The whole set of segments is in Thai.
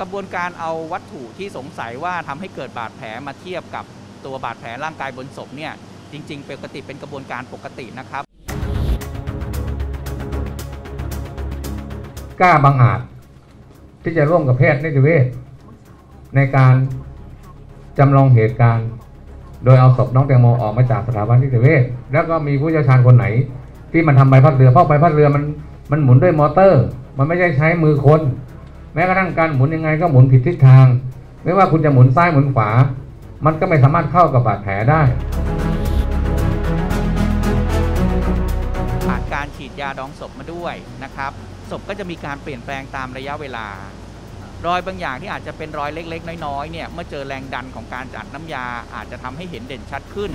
กระบวนการเอาวัตถุที่สงสัยว่าทำให้เกิดบาดแผลมาเทียบกับตัวบาดแผลร่างกายบนศพเนี่ยจริง ๆ ปกติเป็นกระบวนการปกตินะครับ กล้าบังอาจที่จะร่วมกับแพทย์นิติเวชในการจำลองเหตุการณ์ โดยเอาศพน้องแตงโมออกมาจากสถาบันนิติเวชแล้วก็มีผู้เชี่ยวชาญคนไหน ที่มันทำใบพัดเรือเพราะใบพัดเรือมันมันหมุนด้วยมอเตอร์ มันไม่ใช่ใช้มือคน แม้กระทั่งการหมุนยังไงก็หมุนผิดทิศทาง ไม่ว่าคุณจะหมุนซ้ายหมุนขวา มันก็ไม่สามารถเข้ากับบาดแผลได้ผ่านการฉีดยาดองศพมาด้วยนะครับศพก็จะมีการเปลี่ยนแปลงตามระยะเวลา รอยบางอย่างที่อาจจะเป็นรอยเล็ก ๆ น้อยๆเนี่ยเมื่อเจอแรงดันของการจัดน้ำยาอาจจะทำให้เห็นเด่นชัดขึ้น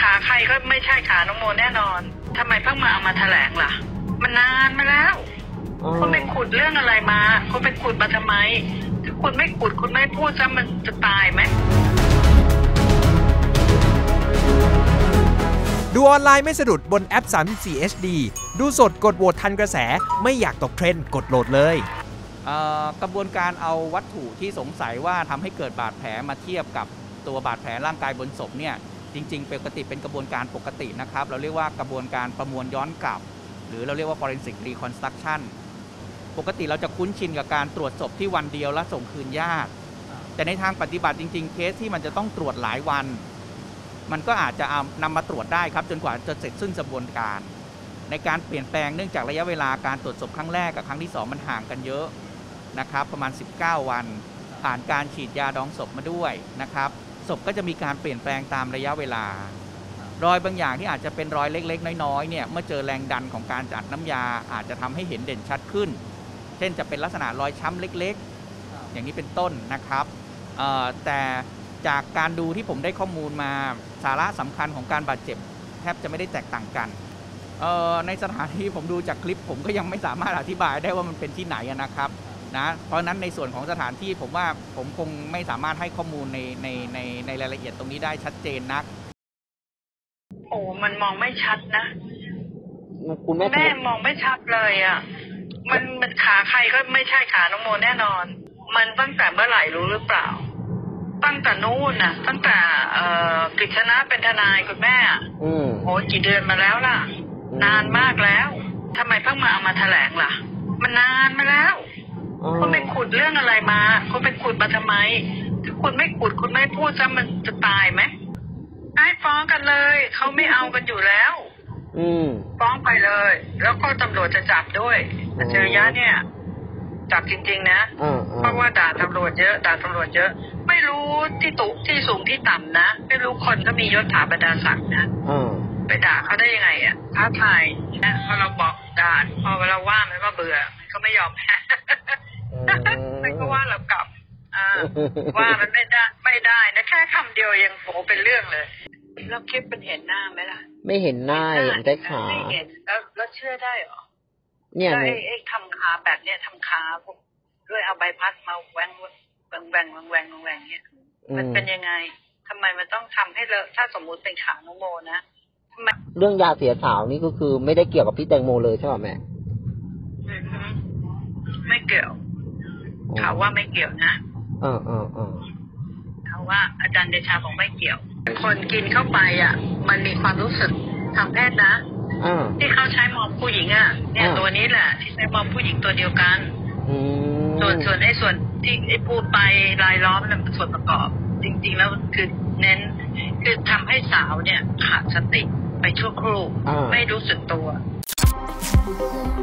ขาใครก็ไม่ใช่ขาน้องโมแน่นอนทำไมเพิ่งมาเอามาแถลงล่ะ มันนานมาแล้ว คุณไปขุดเรื่องอะไรมา คุณไปขุดมาทำไม ถ้าคุณไม่ขุดคุณไม่พูดซะมันจะตายไหม ดูออนไลน์ไม่สะดุดบนแอป 34 HD ดูสดกดโหวตทันกระแส ไม่อยากตกเทรนด์กดโหลดเลยเอ่อกระบวนการเอาวัตถุที่สงสัยว่าทำให้เกิดบาดแผลมาเทียบกับตัวบาดแผลร่างกายบนศพเนี่ย จริง ๆ ปกติเป็นกระบวนการปกตินะครับ เราเรียกว่ากระบวนการประมวลย้อนกลับ หรือเราเรียกว่า forensic reconstruction ปกติเราจะคุ้นชินกับการตรวจศพที่วันเดียวแล้วส่งคืนญาติ แต่ในทางปฏิบัติจริง ๆ เคสที่มันจะต้องตรวจหลายวัน มันก็อาจจะเอานำมาตรวจได้ครับ จนกว่าจะเสร็จสิ้นกระบวนการ ในการเปลี่ยนแปลงเนื่องจากระยะเวลาการตรวจศพครั้งแรกกับครั้งที่สองมันห่างกันเยอะนะครับ ประมาณ 19 วัน ผ่านการฉีดยาดองศพมาด้วยนะครับ ศพก็จะมีการเปลี่ยนแปลงตามระยะเวลา รอยบางอย่างที่อาจจะเป็นรอยเล็ก ๆ น้อยๆเนี่ยเมื่อเจอแรงดันของการจัดน้ำยาอาจจะทำให้เห็นเด่นชัดขึ้น เช่นจะเป็นลักษณะรอยช้ำเล็ก ๆ อย่างนี้เป็นต้นนะครับเอ่อแต่จากการดูที่ผมได้ข้อมูลมาสาระสำคัญของการบาดเจ็บ แทบจะไม่ได้แตกต่างกันเอ่อในสถานที่ผมดูจากคลิปผมก็ยังไม่สามารถอธิบายได้ว่ามันเป็นที่ไหนอะนะครับ นะเพราะฉะนั้นในส่วนของสถานที่ผมว่าผมคงไม่สามารถให้ข้อมูลในในในในรายละเอียดตรงนี้ได้ชัดเจนนัก โอ้มันมองไม่ชัดนะคุณแม่แม่มองไม่ชัดเลยอะ มันมันขาใครก็ไม่ใช่ขาน้องโมแน่นอน มันตั้งแต่เมื่อไหร่รู้หรือเปล่า ตั้งแต่นู่นน่ะ ตั้งแต่เอ่อกฤษณะเป็นทนายคุณแม่อะอืมโอ้ยกี่เดือนมาแล้วล่ะอืมนานมากแล้ว เรื่องอะไรมาคุณไปขุดมาทำไม ถ้าคุณไม่ขุดคุณไม่พูดซะมันจะตายไหมให้ฟ้องกันเลยเขาไม่เอากันอยู่แล้ว อืมฟ้องไปเลย แล้วก็ตำรวจจะจับด้วยอ๋อเจอยะเนี่ยจับจริง ๆ นะอ่าเพราะว่าด่าตำรวจเยอะด่าตำรวจเยอะ ไม่รู้ที่ตุที่สูงที่ต่ำนะ ไม่รู้คนก็มียศถาบรรดาศักดิ์นะอ่าไปด่าเขาได้ยังไงอะท้าทายนะพอเราบอกด่าพอเราว่ามันก็เบื่อมันก็ไม่ยอมแพ้มัน ก็ว่าเรากลับ อ่า ว่ามันไม่ได้ไม่ได้นะแค่คำเดียวยังโหเป็นเรื่องเลยแล้วคลิปมันเห็นหน้าไหมล่ะ ไม่เห็นหน้าเห็นแต่ขาไม่เห็นแล้วแล้วเชื่อได้เหรอเนี่ยแล้วหนูไอ้ไอ้ทำขาแบบเนี้ยทำขาพวกด้วยเอาใบพัดมาแหวงแหวงแหวงแหวงแหวงแหวงเนี้ยอืมันมเป็นยังไงทำไมมันต้องทำให้เลอะถ้าสมมุติเป็นขาน้องโมนะทำไมเรื่องยาเสียสาวนี่ก็คือไม่ได้เกี่ยวกับพี่แตงโมเลยใช่ป่ะแม่อือฮึไม่เกี่ยว เขาว่าไม่เกี่ยวนะอ่าอ่าอ่าเขาว่าอาจารย์เดชาบอกไม่เกี่ยว คนกินเข้าไปอะ มันมีความรู้สึกทางแพทย์นะอ่าที่เขาใช้มอมผู้หญิงอะเนี่ยอ่าตัวนี้แหละที่ใช้มอมผู้หญิงตัวเดียวกันอืมส่วนส่วนไอ้ส่วนที่ไอ้พูดไปรายล้อมนั่นเป็นส่วนประกอบ จริง ๆ แล้วคือเน้นคือทำให้สาวเนี่ยขาดสติไปชั่วครู่อ่าไม่รู้สึกตัวอ